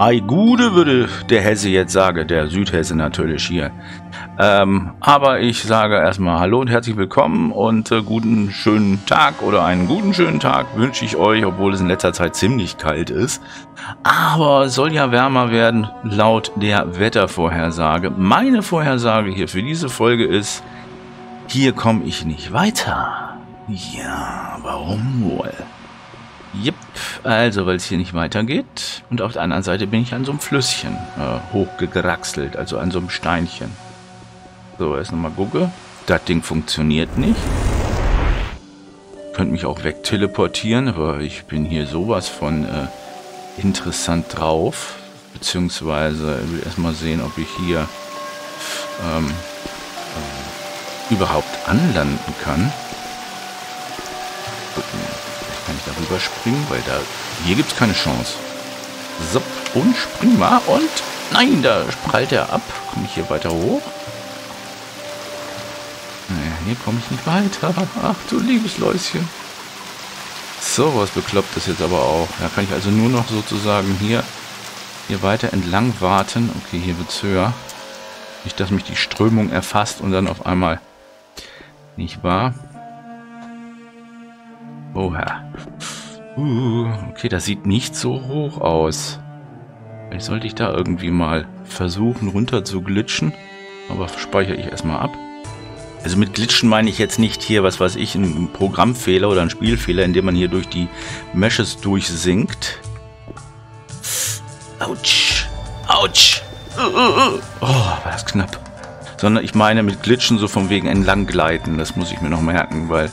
Ei Gude würde der Hesse jetzt sagen, der Südhesse natürlich hier. Ähm, aber ich sage erstmal Hallo und herzlich willkommen und äh, guten schönen Tag oder einen guten schönen Tag wünsche ich euch, obwohl es in letzter Zeit ziemlich kalt ist. Aber es soll ja wärmer werden laut der Wettervorhersage. Meine Vorhersage hier für diese Folge ist, hier komme ich nicht weiter. Ja, warum wohl? Yep, also weil es hier nicht weitergeht. Und auf der anderen Seite bin ich an so einem Flüsschen äh, hochgegraxelt, also an so einem Steinchen. So, erst nochmal gucke. Das Ding funktioniert nicht. Könnt mich auch wegteleportieren, aber ich bin hier sowas von äh, interessant drauf. Beziehungsweise will erstmal sehen, ob ich hier ähm, äh, überhaupt anlanden kann. Gucken kann ich darüber springen, weil da... Hier gibt es keine Chance. So, und spring mal. Und... Nein, da prallt er ab. Komme ich hier weiter hoch? Naja, hier komme ich nicht weiter. Ach du liebes Läuschen. So, was bekloppt ist jetzt aber auch. Da kann ich also nur noch sozusagen hier, hier weiter entlang warten. Okay, hier wird es höher. Nicht, dass mich die Strömung erfasst und dann auf einmal... Nicht wahr? Oha. Uh, okay, das sieht nicht so hoch aus. Vielleicht sollte ich da irgendwie mal versuchen, runter zu glitschen. Aber speichere ich erstmal ab. Also mit Glitschen meine ich jetzt nicht hier, was weiß ich, ein Programmfehler oder ein Spielfehler, indem man hier durch die Meshes durchsinkt. Autsch. Autsch. Uh, uh, uh. Oh, war das knapp. Sondern ich meine mit Glitschen so von wegen entlang gleiten. Das muss ich mir noch merken, weil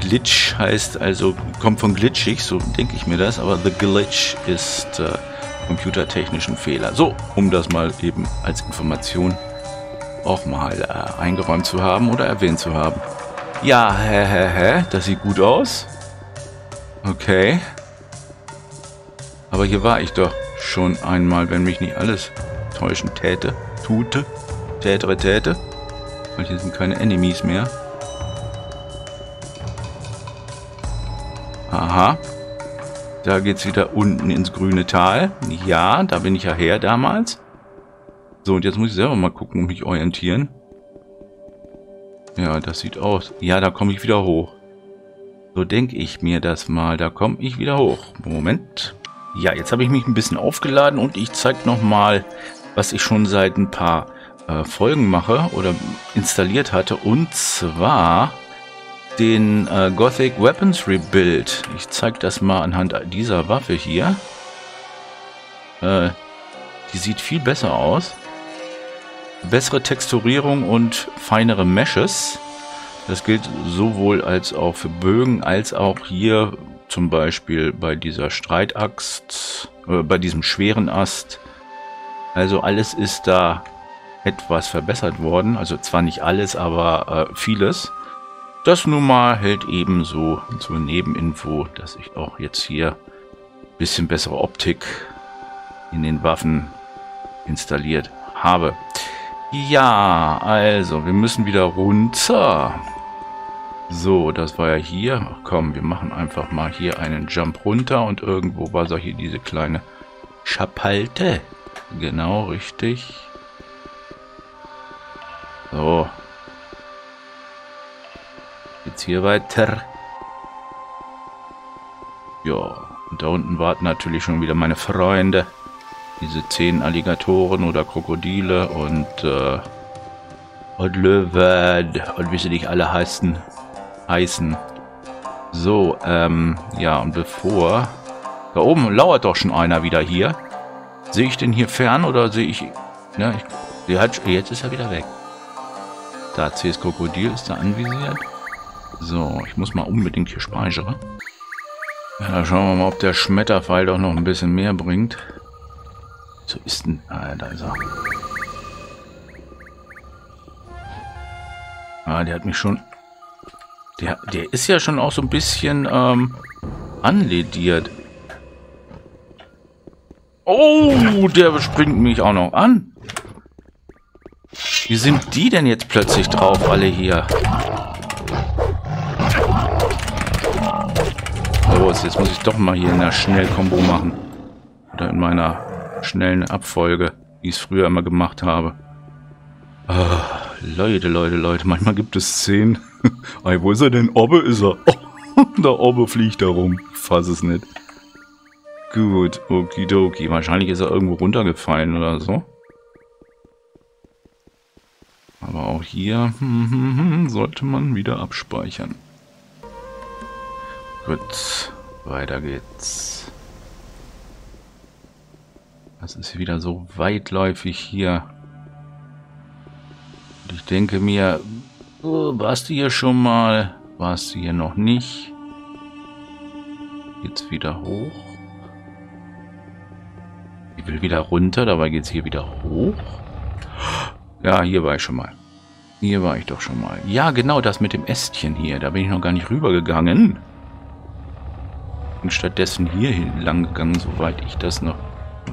Glitch heißt also, kommt von glitchig, so denke ich mir das, aber the glitch ist äh, computertechnischen Fehler. So, um das mal eben als Information auch mal äh, eingeräumt zu haben oder erwähnt zu haben. Ja, hä, hä, hä, das sieht gut aus. Okay. Aber hier war ich doch schon einmal, wenn mich nicht alles täuschen täte, tute, tätere, täte. Weil hier sind keine Enemies mehr. Aha. Da geht's wieder unten ins grüne Tal. Ja, da bin ich ja her damals. So, und jetzt muss ich selber mal gucken und mich orientieren. Ja, das sieht aus. Ja, da komme ich wieder hoch. So denke ich mir das mal. Da komme ich wieder hoch. Moment. Ja, jetzt habe ich mich ein bisschen aufgeladen und ich zeige nochmal, was ich schon seit ein paar äh, Folgen mache oder installiert hatte. Und zwar den äh, Gothic Weapons Rebuild. Ich zeige das mal anhand dieser Waffe hier. Äh, die sieht viel besser aus. Bessere Texturierung und feinere Meshes. Das gilt sowohl als auch für Bögen, als auch hier zum Beispiel bei dieser Streitaxt, äh, bei diesem schweren Ast. Also alles ist da etwas verbessert worden. Also zwar nicht alles, aber äh, vieles. Das nun mal hält ebenso zur Nebeninfo, dass ich auch jetzt hier ein bisschen bessere Optik in den Waffen installiert habe. Ja, also, wir müssen wieder runter. So, das war ja hier. Ach komm, wir machen einfach mal hier einen Jump runter und irgendwo war so hier diese kleine Schapalte. Genau, richtig. So, Geht's hier weiter? Ja, und da unten warten natürlich schon wieder meine Freunde. Diese zehn Alligatoren oder Krokodile und, äh, und Löwen und wie sie dich alle heißen. heißen. So, ähm, ja, und bevor... Da oben lauert doch schon einer wieder hier. Sehe ich den hier fern oder sehe ich... Ja, ich, jetzt ist er wieder weg. Da, CS Krokodil ist da anvisiert. So, ich muss mal unbedingt hier speichern. Ja, schauen wir mal, ob der Schmetterpfeil doch noch ein bisschen mehr bringt. So ist denn... Ah, da ist er. Ah, der hat mich schon... Der, der ist ja schon auch so ein bisschen ähm, anlediert. Oh, der springt mich auch noch an. Wie sind die denn jetzt plötzlich drauf, alle hier? Los, jetzt muss ich doch mal hier in der Schnellkombo machen. Oder in meiner schnellen Abfolge, wie ich es früher immer gemacht habe. Ah, Leute, Leute, Leute, manchmal gibt es Szenen. Ey, wo ist er denn? Obbe ist er. Oh, der Obbe fliegt da rum. Ich fass es nicht. Gut, okidoki. Wahrscheinlich ist er irgendwo runtergefallen oder so. Aber auch hier hm, hm, hm, sollte man wieder abspeichern. Gut, weiter geht's. Das ist wieder so weitläufig hier. Und ich denke mir, oh, warst du hier schon mal? Warst du hier noch nicht? Geht's wieder hoch? Ich will wieder runter, dabei geht's hier wieder hoch. Ja, hier war ich schon mal. Hier war ich doch schon mal. Ja, genau das mit dem Ästchen hier. Da bin ich noch gar nicht rübergegangen. Und stattdessen hier lang gegangen, soweit ich das noch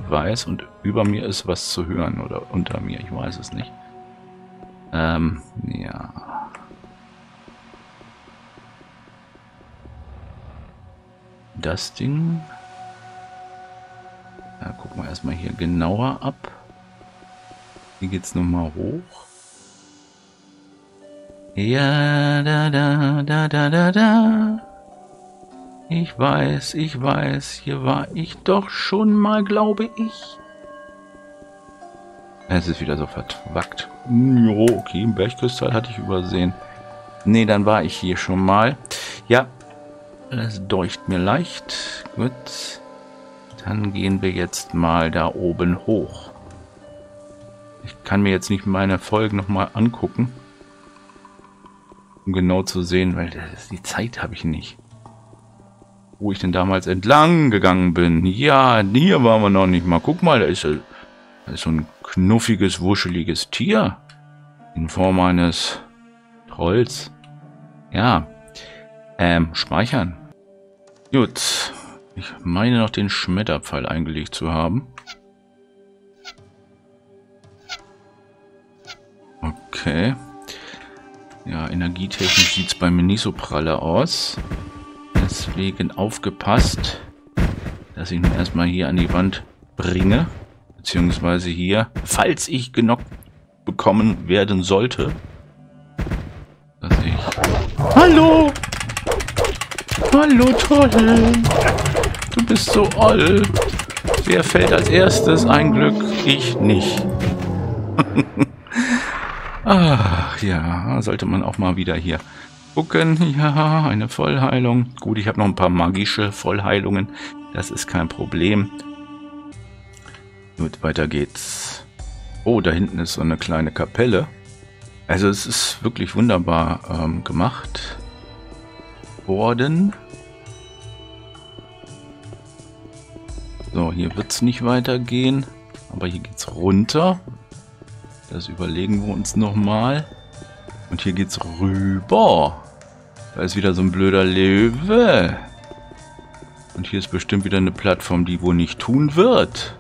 weiß. Und über mir ist was zu hören. Oder unter mir, ich weiß es nicht. Ähm, ja. Das Ding. Ja, gucken wir erstmal hier genauer ab. Hier geht's nochmal hoch. Ja, da, da, da, da, da, da. Ich weiß, ich weiß, hier war ich doch schon mal, glaube ich. Es ist wieder so verwackt. Jo, okay, ein Bergkristall hatte ich übersehen. Nee, dann war ich hier schon mal. Ja, es deucht mir leicht. Gut. Dann gehen wir jetzt mal da oben hoch. Ich kann mir jetzt nicht meine Folgen nochmal angucken um genau zu sehen, weil das, die Zeit habe ich nicht. Wo ich denn damals entlang gegangen bin. Ja, hier waren wir noch nicht mal. Guck mal, da ist, da ist so ein knuffiges, wuscheliges Tier. In Form eines Trolls. Ja. Ähm, speichern. Gut. Ich meine noch den Schmetterpfeil eingelegt zu haben. Okay. Ja, energietechnisch sieht es bei mir nicht so pralle aus. Deswegen aufgepasst, dass ich ihn erstmal hier an die Wand bringe. Beziehungsweise hier, falls ich genockt bekommen werden sollte. Dass ich... Hallo! Hallo, toll! Du bist so oll. Wer fällt als erstes? Ein Glück, ich nicht. Ach ja, sollte man auch mal wieder hier gucken. Ja, eine Vollheilung. Gut, ich habe noch ein paar magische Vollheilungen. Das ist kein Problem. Gut, weiter geht's. Oh, da hinten ist so eine kleine Kapelle. Also es ist wirklich wunderbar ähm, gemacht worden. So, hier wird es nicht weitergehen. Aber hier geht's runter. Das überlegen wir uns nochmal. Und hier geht's rüber. Da ist wieder so ein blöder Löwe. Und hier ist bestimmt wieder eine Plattform, die wohl nicht tun wird.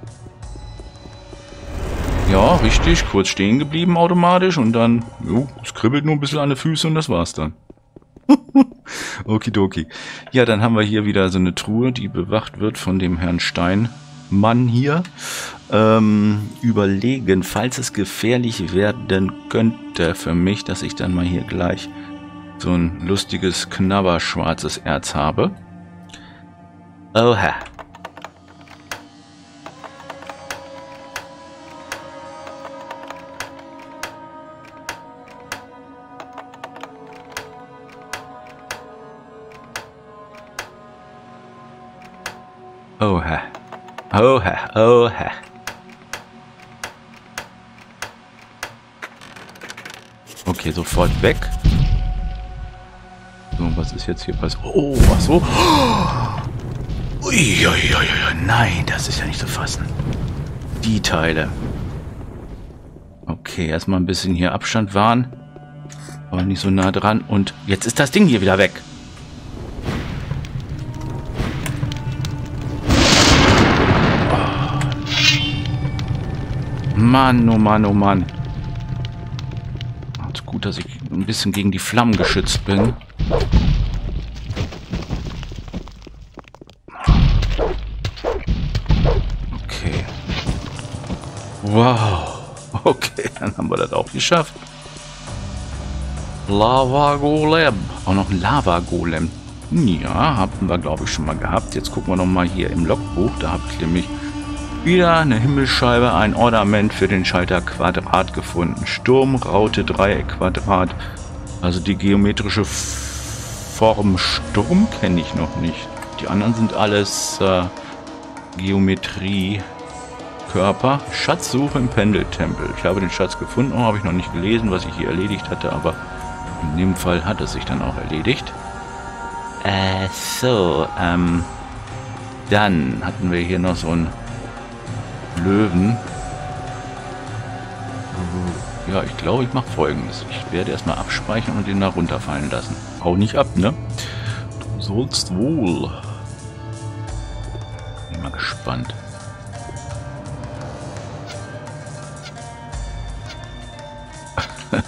Ja, richtig. Kurz stehen geblieben automatisch. Und dann, jo, es kribbelt nur ein bisschen an den Füßen und das war's dann. Okidoki. Ja, dann haben wir hier wieder so eine Truhe, die bewacht wird von dem Herrn Steinmann hier ähm, überlegen, falls es gefährlich werden könnte für mich, dass ich dann mal hier gleich so ein lustiges knabberschwarzes Erz habe. Oha. Oha. Oha, oha. Okay, sofort weg. So, was ist jetzt hier passiert? Oh, ach so. Uiuiui, nein, das ist ja nicht zu fassen. Die Teile. Okay, erstmal ein bisschen hier Abstand wahren. Aber nicht so nah dran. Und jetzt ist das Ding hier wieder weg. Oh. Mann, oh Mann, oh Mann gut, dass ich ein bisschen gegen die Flammen geschützt bin. Okay. Wow. Okay, dann haben wir das auch geschafft. Lava Golem. Auch noch ein Lava Golem. Ja, hatten wir glaube ich schon mal gehabt. Jetzt gucken wir noch mal hier im Logbuch. Da habe ich nämlich wieder eine Himmelsscheibe, ein Ornament für den Schalter Quadrat gefunden. Sturm, Raute, Dreieck, Quadrat. Also die geometrische Form Sturm kenne ich noch nicht. Die anderen sind alles äh, Geometrie. Körper. Schatzsuche im Pendeltempel. Ich habe den Schatz gefunden, oh, habe ich noch nicht gelesen, was ich hier erledigt hatte, aber in dem Fall hat es sich dann auch erledigt. Äh, so, ähm, dann hatten wir hier noch so einen Löwen. Ja, ich glaube, ich mache folgendes. Ich werde erstmal abspeichern und den da runterfallen lassen. Hau nicht ab, ne? Du sollst wohl. Bin mal gespannt.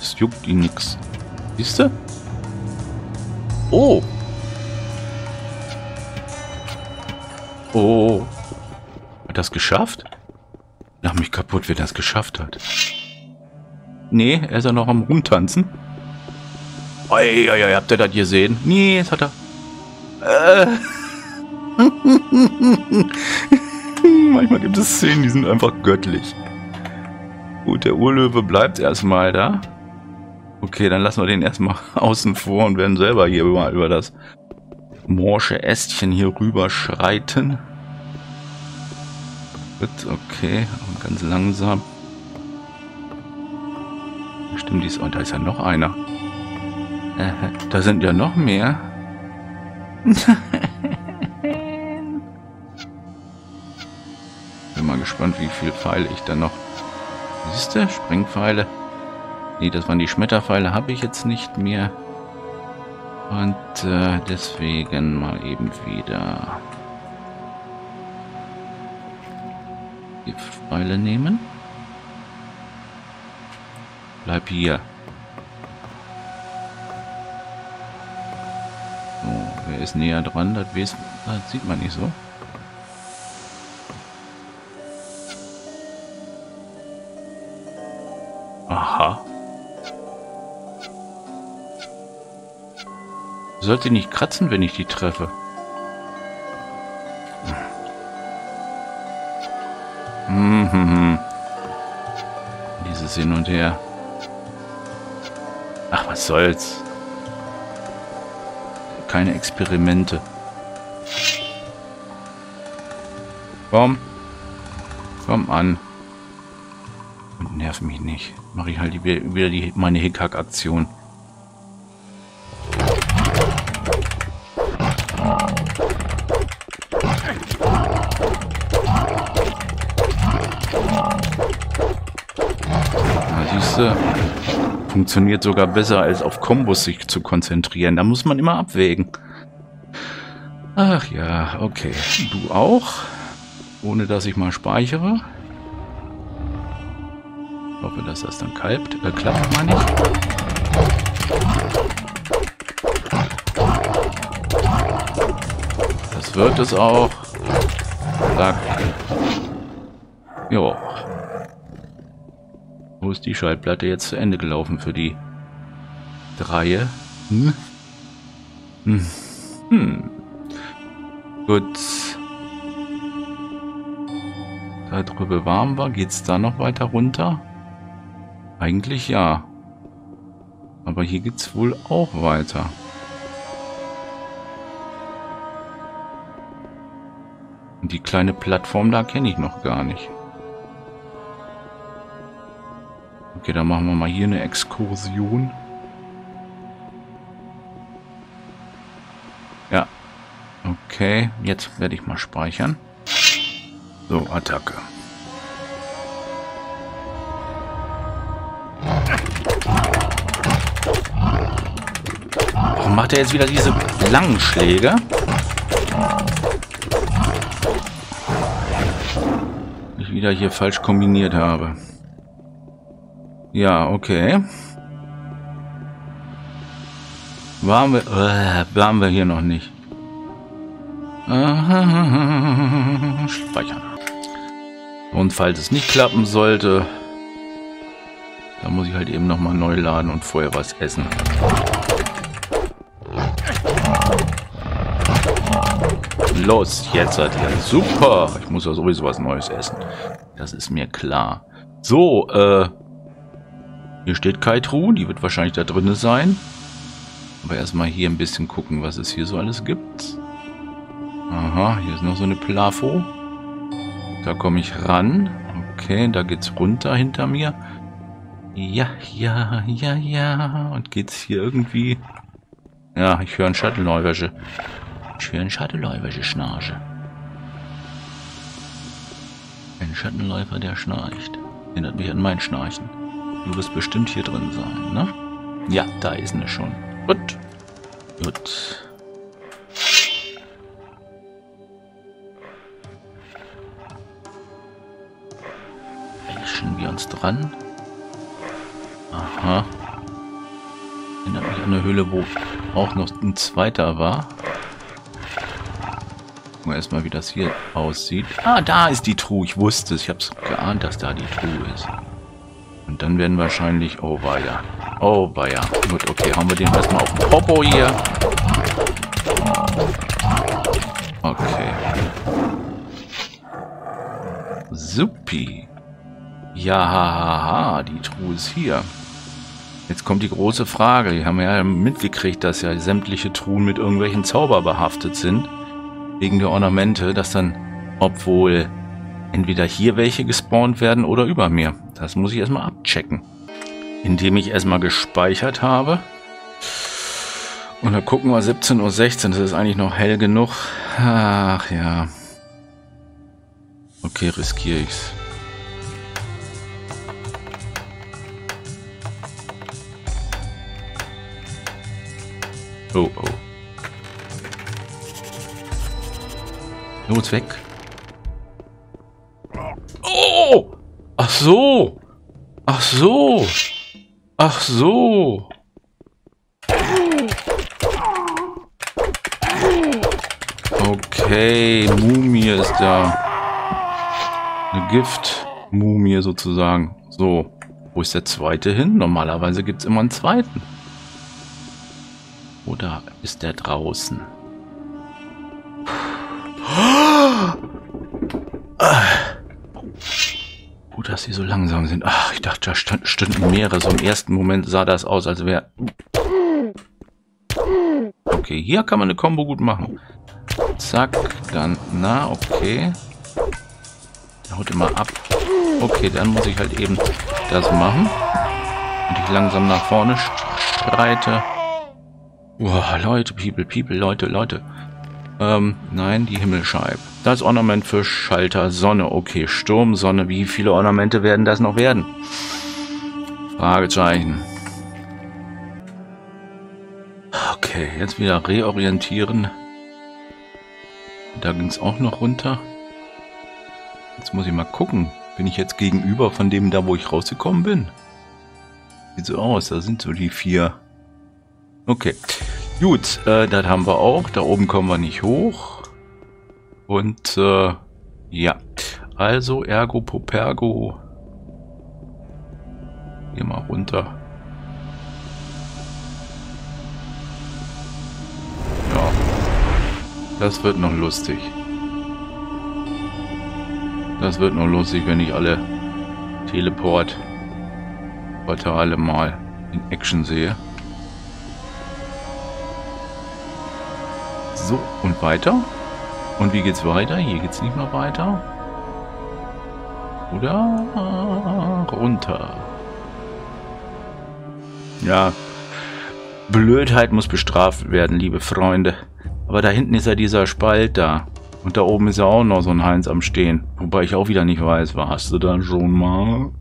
Es juckt ihn nix. Siehst du? Oh! Oh! Hat das geschafft? Nach mich kaputt, wer das geschafft hat. Nee, er ist ja noch am rumtanzen. Oi, oi, oi, habt ihr das gesehen? Nee, jetzt hat er... Äh. Manchmal gibt es Szenen, die sind einfach göttlich. Gut, der Urlöwe bleibt erstmal da. Okay, dann lassen wir den erstmal außen vor und werden selber hier mal über das morsche Ästchen hier rüber schreiten. Gut, okay, ganz langsam. Stimmt, dies, oh, da ist ja noch einer. Äh, da sind ja noch mehr. Bin mal gespannt, wie viele Pfeile ich da noch Siehst du? Sprengpfeile. Nee, das waren die Schmetterpfeile, habe ich jetzt nicht mehr. Und äh, deswegen mal eben wieder die Pfeile nehmen. Bleib hier. So, wer ist näher dran? Das, das sieht man nicht so. Sollte nicht kratzen, wenn ich die treffe. Mhm. Dieses Hin und Her. Ach, was soll's. Keine Experimente. Komm. Komm an. Und nerv mich nicht. Mache ich halt wieder die, meine Hickhack-Aktion. Funktioniert sogar besser, als auf Kombos sich zu konzentrieren. Da muss man immer abwägen. Ach ja, okay. Du auch? Ohne dass ich mal speichere. Ich hoffe, dass das dann kalbt. Äh, klappt mal nicht. Das wird es auch. Zack. Jo. Ist die Schaltplatte jetzt zu Ende gelaufen für die Reihe? Hm? Hm. hm. Gut. Da drüber warm war, geht's da noch weiter runter? Eigentlich ja. Aber hier geht's wohl auch weiter. Und die kleine Plattform da kenne ich noch gar nicht. Okay, dann machen wir mal hier eine Exkursion. Ja. Okay, jetzt werde ich mal speichern. So, Attacke. Warum macht er jetzt wieder diese langen Schläge? Ich wieder hier falsch kombiniert habe. Ja, okay. Waren wir, äh, waren wir hier noch nicht. Speichern. Und falls es nicht klappen sollte, dann muss ich halt eben nochmal neu laden und vorher was essen. Los, jetzt seid ihr. Super. Ich muss ja sowieso was Neues essen. Das ist mir klar. So, äh... Hier steht Kaitru. Die wird wahrscheinlich da drinnen sein. Aber erstmal hier ein bisschen gucken, was es hier so alles gibt. Aha, hier ist noch so eine Plafo. Da komme ich ran. Okay, da geht's runter hinter mir. Ja, ja, ja, ja. Und geht's hier irgendwie... Ja, ich höre einen Schattenläufersche. Ich höre einen Schattenläufersche Schnarche. Ein Schattenläufer, der schnarcht. Erinnert mich an mein Schnarchen. Du wirst bestimmt hier drin sein, ne? Ja, da ist eine schon. Gut. Gut. Riechen wir uns dran. Aha. Erinnert mich an eine Höhle, wo auch noch ein zweiter war. Gucken wir erstmal, wie das hier aussieht. Ah, da ist die Truhe. Ich wusste es. Ich habe es geahnt, dass da die Truhe ist. Und dann werden wahrscheinlich... Oh, weia. Oh, weia. Gut, okay. Hauen wir den erstmal auf den Popo hier. Okay. Supi. Ja, haha, die Truhe ist hier. Jetzt kommt die große Frage. Die haben ja mitgekriegt, dass ja sämtliche Truhen mit irgendwelchen Zauber behaftet sind. Wegen der Ornamente, dass dann, obwohl entweder hier welche gespawnt werden oder über mir. Das muss ich erstmal abchecken. Indem ich erstmal gespeichert habe. Und dann gucken wir 17.16 Uhr. Das ist eigentlich noch hell genug. Ach ja. Okay, riskiere ich's. Oh, oh. Los, weg. Ach so! Ach so! Ach so! Okay, Mumie ist da. Eine Gift-Mumie sozusagen. So, wo ist der zweite hin? Normalerweise gibt es immer einen zweiten. Oder ist der draußen? Gut, dass sie so langsam sind. Ach, ich dachte, da stünden mehrere. So im ersten Moment sah das aus, als wäre... Okay, hier kann man eine Combo gut machen. Zack, dann... Na, okay. Der haut immer ab. Okay, dann muss ich halt eben das machen. Und ich langsam nach vorne streite. Boah, Leute, people, people, Leute, Leute. Ähm, nein, die Himmelscheibe. Das Ornament für Schalter Sonne. Okay, Sturm, Sonne. Wie viele Ornamente werden das noch werden? Fragezeichen. Okay, jetzt wieder reorientieren. Da ging es auch noch runter. Jetzt muss ich mal gucken. Bin ich jetzt gegenüber von dem da, wo ich rausgekommen bin? Sieht so aus. Da sind so die vier. Okay. Gut, äh, das haben wir auch. Da oben kommen wir nicht hoch. Und äh, ja. Also Ergo Popergo. Hier mal runter. Ja. Das wird noch lustig. Das wird noch lustig, wenn ich alle Teleport-Portale mal in Action sehe. So, und weiter? Und wie geht's weiter? Hier geht's nicht mehr weiter. Oder runter. Ja, Blödheit muss bestraft werden, liebe Freunde. Aber da hinten ist ja dieser Spalt da. Und da oben ist ja auch noch so ein Heinz am Stehen. Wobei ich auch wieder nicht weiß, warst du da schon mal?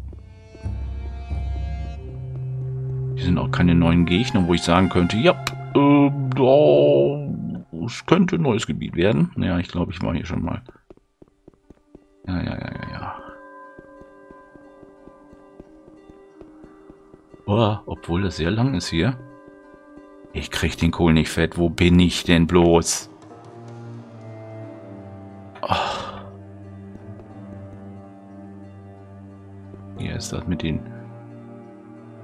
Hier sind auch keine neuen Gegner, wo ich sagen könnte, ja, äh, da es könnte ein neues Gebiet werden. Ja, ich glaube, ich war hier schon mal. Ja, ja, ja, ja, ja. Boah, obwohl das sehr lang ist hier. Ich krieg den Kohl nicht fett. Wo bin ich denn bloß? Oh. ist das mit den...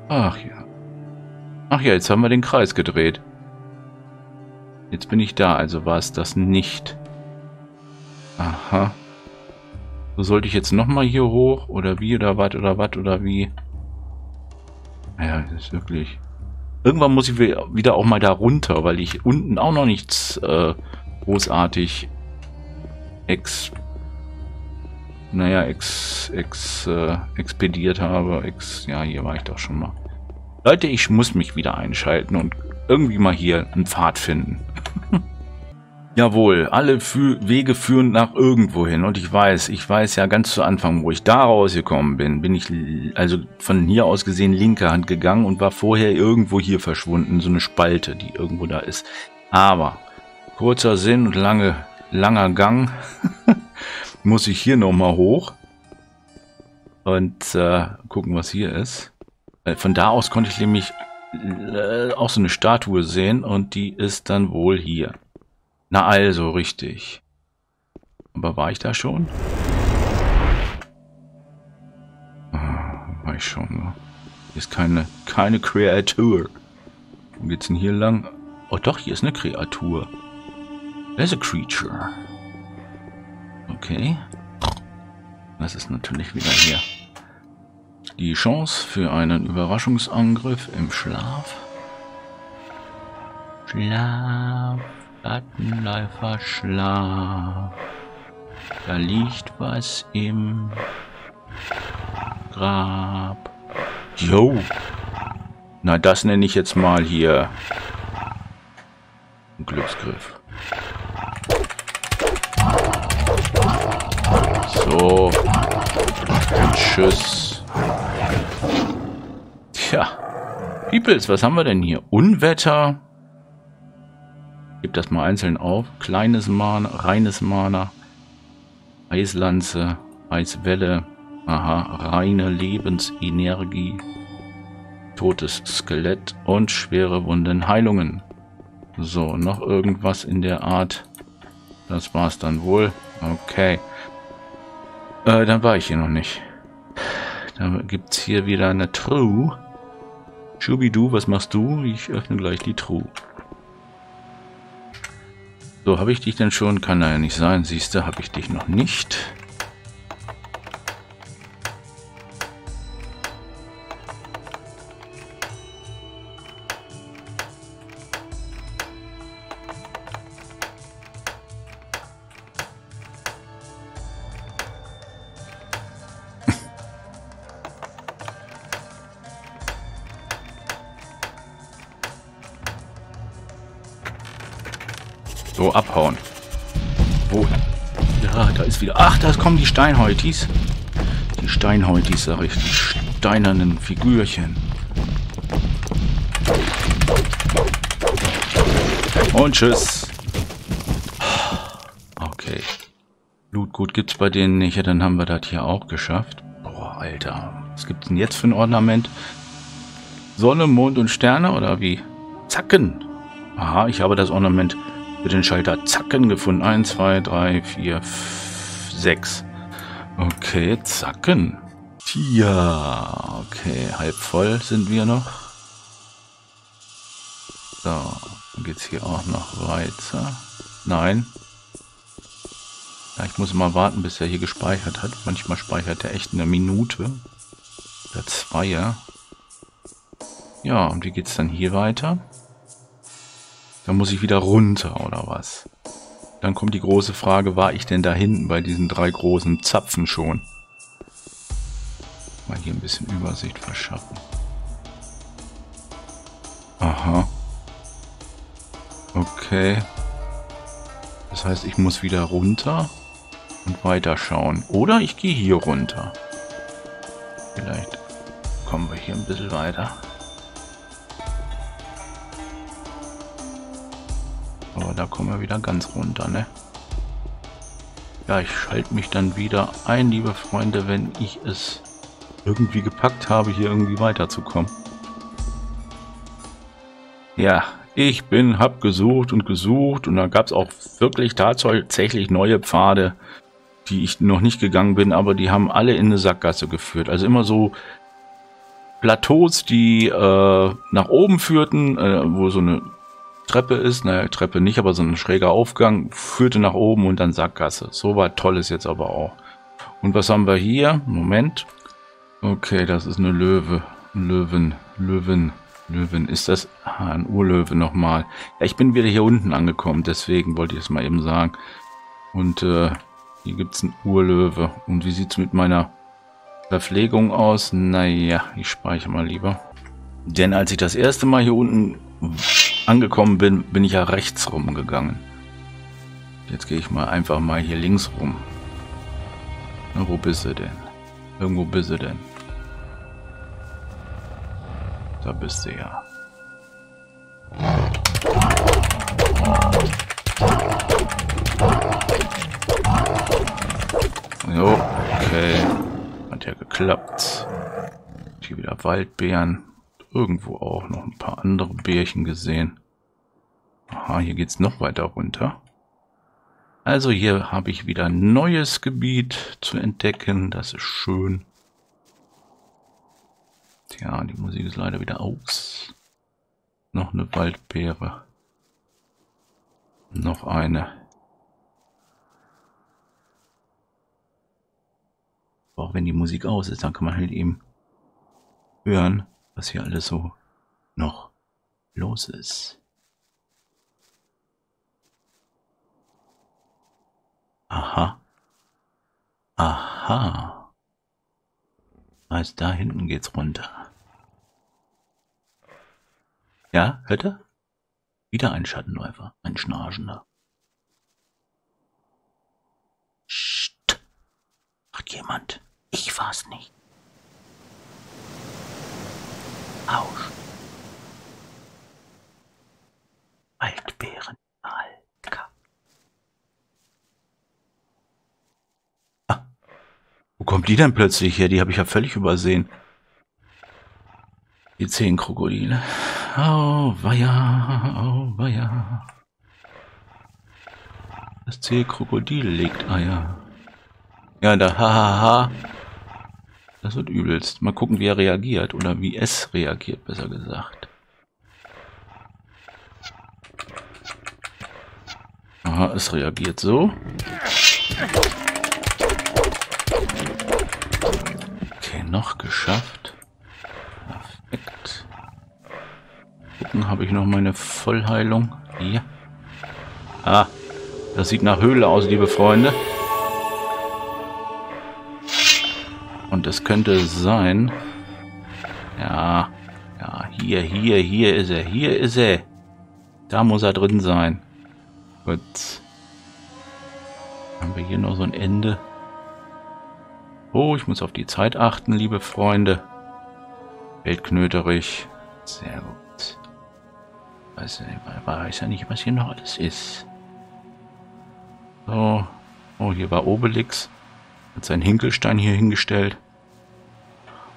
Ach ja. Ach ja, jetzt haben wir den Kreis gedreht. Jetzt bin ich da, also war es das nicht. Aha. So sollte ich jetzt nochmal hier hoch oder wie oder was oder was oder wie. Ja, das ist wirklich... Irgendwann muss ich wieder auch mal da runter, weil ich unten auch noch nichts äh, großartig ex... Naja, ex... ex... Äh, expediert habe. Ex... Ja, hier war ich doch schon mal. Leute, ich muss mich wieder einschalten und irgendwie mal hier einen Pfad finden. Jawohl, alle Fü Wege führen nach irgendwo hin. Und ich weiß, ich weiß ja ganz zu Anfang, wo ich da rausgekommen bin, bin ich also von hier aus gesehen linker Hand gegangen und war vorher irgendwo hier verschwunden. So eine Spalte, die irgendwo da ist. Aber, kurzer Sinn und lange, langer Gang, muss ich hier nochmal hoch. Und äh, gucken, was hier ist. Äh, von da aus konnte ich nämlich äh, auch so eine Statue sehen und die ist dann wohl hier. Na also, richtig. Aber war ich da schon? Ah, war ich schon, ne? Hier ist keine, keine Kreatur. Wo geht's denn hier lang? Oh doch, hier ist eine Kreatur. There's a creature. Okay. Das ist natürlich wieder hier. Die Chance für einen Überraschungsangriff im Schlaf. Schlaf. Schattenläufer Schlaf. Da liegt was im Grab. Jo. Na, das nenne ich jetzt mal hier Glücksgriff. So. Und tschüss. Tja. Peoples, was haben wir denn hier? Unwetter gebe das mal einzeln auf. Kleines Mana, reines Mana, Eislanze, Eiswelle, aha, reine Lebensenergie, totes Skelett und schwere Wunden Heilungen. So, noch irgendwas in der Art. Das war's dann wohl. Okay. Äh, dann war ich hier noch nicht. Da gibt's hier wieder eine True. Schubidu, was machst du? Ich öffne gleich die True. So, habe ich dich denn schon? Kann ja nicht sein. Siehst du, habe ich dich noch nicht. Abhauen. Wo? Ja, da ist wieder... Ach, da kommen die Steinhäutis. Die Steinhäutis, sag ich. Die steinernen Figürchen. Und tschüss. Okay. Blutgut gibt's bei denen nicht. Ja, dann haben wir das hier auch geschafft. Boah, Alter. Was gibt's denn jetzt für ein Ornament? Sonne, Mond und Sterne oder wie? Zacken. Aha, ich habe das Ornament für den Schalter Zacken gefunden. 1, 2, 3, 4, 6. Okay, Zacken. Tja, okay, halb voll sind wir noch. So, dann geht es hier auch noch weiter. Nein. Ja, ich muss mal warten, bis er hier gespeichert hat. Manchmal speichert er echt eine Minute. Oder zwei, ja. Ja, und wie geht es dann hier weiter? Dann muss ich wieder runter oder was? Dann kommt die große Frage, war ich denn da hinten bei diesen drei großen Zapfen schon? Mal hier ein bisschen Übersicht verschaffen. Aha. Okay. Das heißt, ich muss wieder runter und weiterschauen. Oder ich gehe hier runter. Vielleicht kommen wir hier ein bisschen weiter. Da kommen wir wieder ganz runter, ne? Ja, ich schalte mich dann wieder ein, liebe Freunde, wenn ich es irgendwie gepackt habe, hier irgendwie weiterzukommen. Ja, ich bin, hab gesucht und gesucht und da gab es auch wirklich tatsächlich neue Pfade. die ich noch nicht gegangen bin, aber die haben alle in eine Sackgasse geführt. Also immer so Plateaus, die äh, nach oben führten, äh, wo so eine Treppe ist, naja, Treppe nicht, aber so ein schräger Aufgang, führte nach oben und dann Sackgasse. So war tolles jetzt aber auch. Und was haben wir hier? Moment. Okay, das ist eine Löwe. Löwen, Löwen, Löwen. Ist das ah, ein Urlöwe nochmal? Ja, ich bin wieder hier unten angekommen, deswegen wollte ich es mal eben sagen. Und äh, hier gibt es einen Urlöwe. Und wie sieht es mit meiner Verpflegung aus? Naja, ich speichere mal lieber. Denn als ich das erste Mal hier unten angekommen bin, bin ich ja rechts rumgegangen. Jetzt gehe ich mal einfach mal hier links rum. Na, wo bist du denn? Irgendwo bist du denn? Da bist du ja. Jo, okay. Hat ja geklappt. Hier wieder Waldbeeren irgendwo auch noch ein paar andere Bärchen gesehen. Aha, hier geht es noch weiter runter. Also hier habe ich wieder ein neues Gebiet zu entdecken. Das ist schön. Tja, die Musik ist leider wieder aus. Noch eine Waldbeere. Noch eine. Auch wenn die Musik aus ist, dann kann man halt eben hören, was hier alles so noch los ist. Aha. Aha. Also da hinten geht's runter. Ja, hört er? Wieder ein Schattenläufer, ein Schnarchender. Psst. Macht jemand. Ich war's nicht. Rausch. Waldbeeren. Alka. Ah. Wo kommt die denn plötzlich her? Die habe ich ja völlig übersehen. Die zehn Krokodile. Oh, weia, oh, weia. Das Zehnkrokodil legt Eier. Ja, da, hahaha. Ha, ha. Das wird übelst. Mal gucken, wie er reagiert. Oder wie es reagiert, besser gesagt. Aha, es reagiert so. Okay, noch geschafft. Perfekt. Gucken, habe ich noch meine Vollheilung? Ja. Ah, das sieht nach Höhle aus, liebe Freunde. Und es könnte sein... Ja, ja, hier, hier, hier ist er, hier ist er. Da muss er drin sein. Gut. Haben wir hier noch so ein Ende. Oh, ich muss auf die Zeit achten, liebe Freunde. Weltknöterich. Sehr gut. Weiß, weiß ja nicht, was hier noch alles ist. So. Oh, hier war Obelix. Hat seinen Hinkelstein hier hingestellt.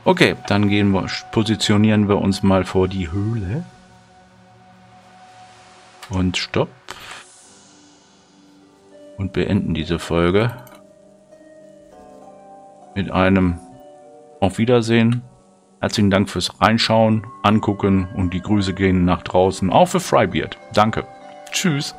Okay, dann gehen wir, positionieren wir uns mal vor die Höhle. Und stopp. Und beenden diese Folge. Mit einem Auf Wiedersehen. Herzlichen Dank fürs Reinschauen, Angucken und die Grüße gehen nach draußen. Auch für Freibeard. Danke. Tschüss.